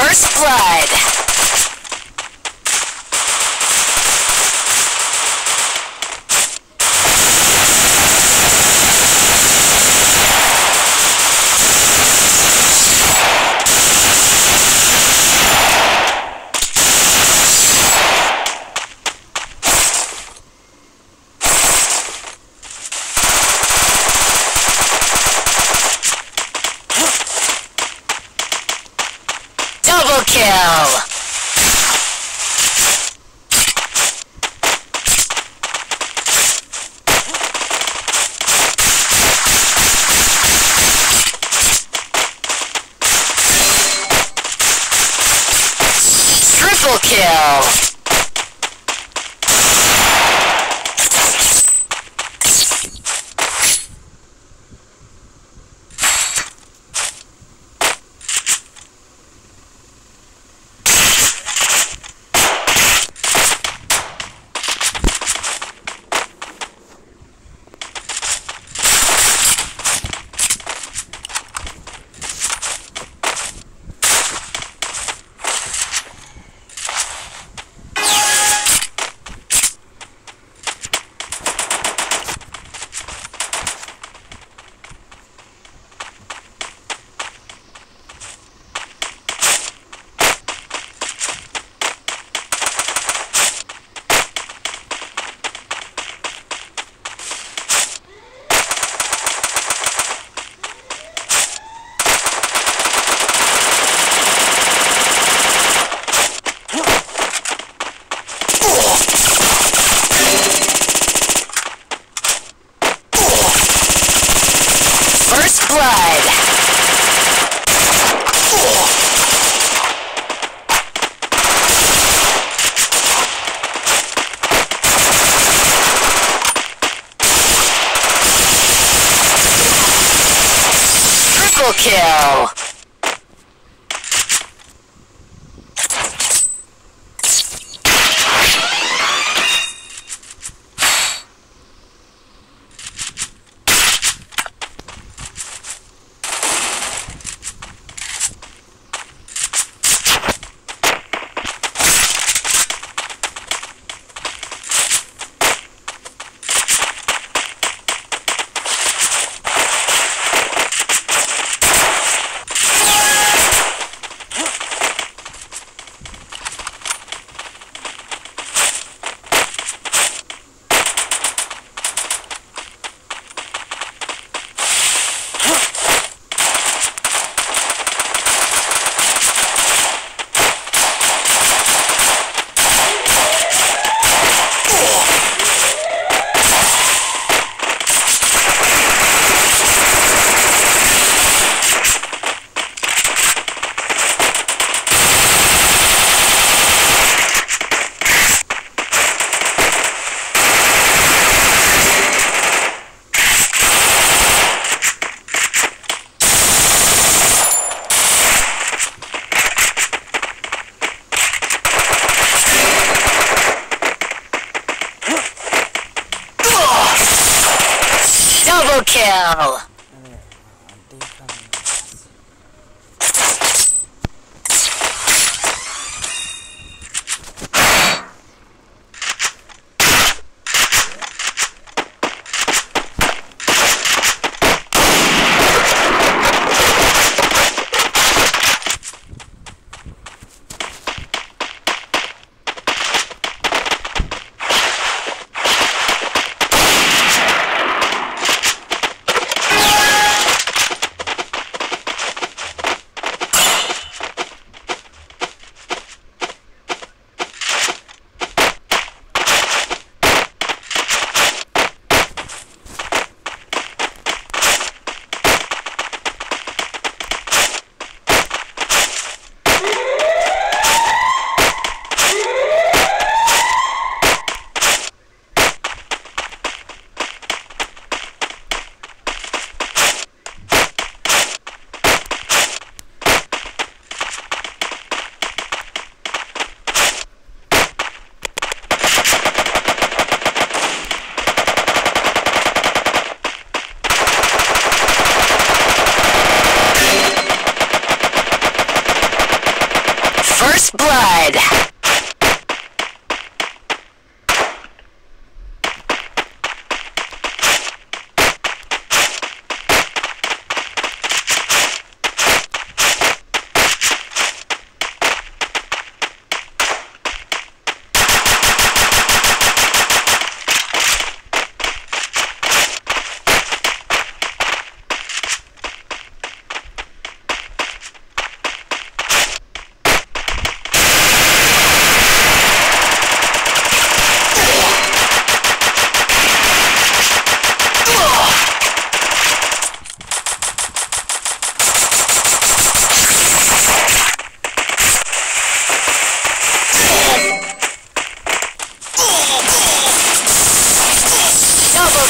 First Blood. Double kill! Triple kill! First Blood. Triple kill. Blood.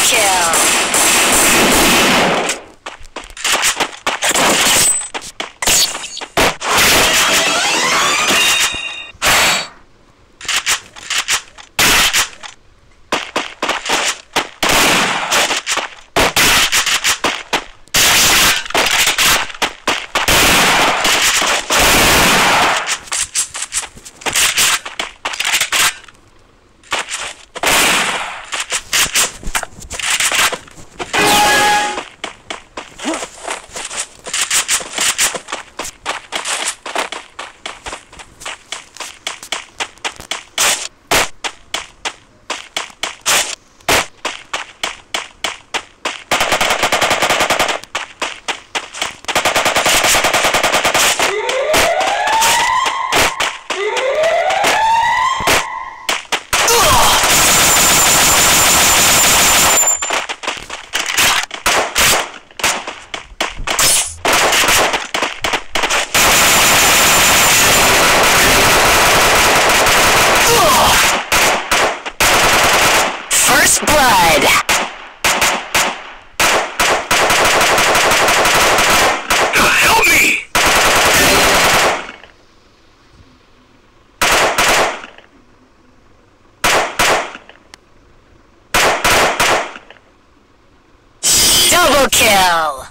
Kill. First blood. Help me! Double kill.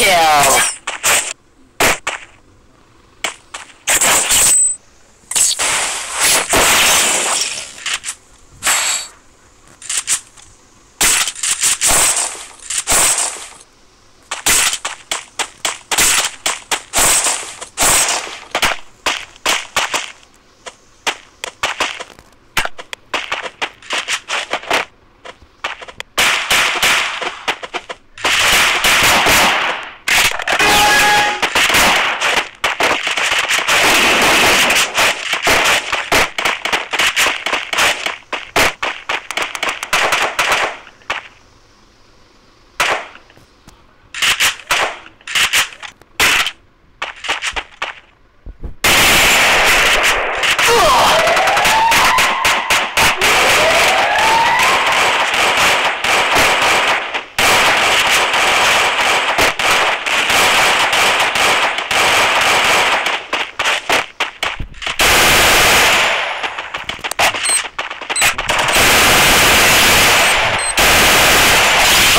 Kill.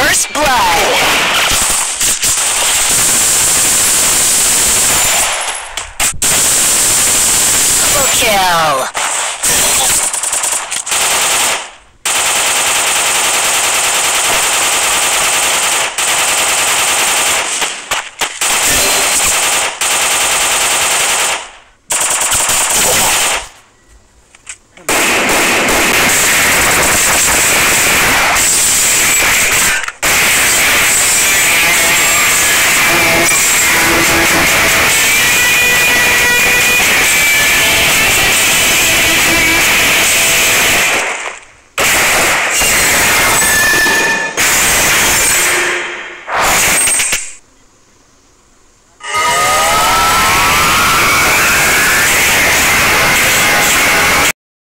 First blood. Double kill.